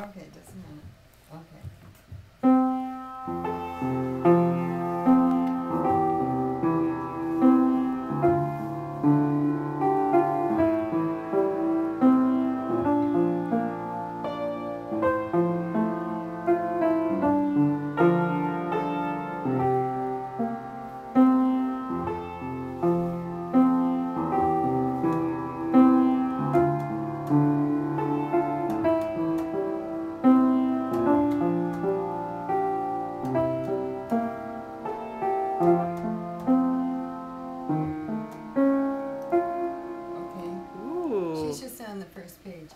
Okay, on the first page.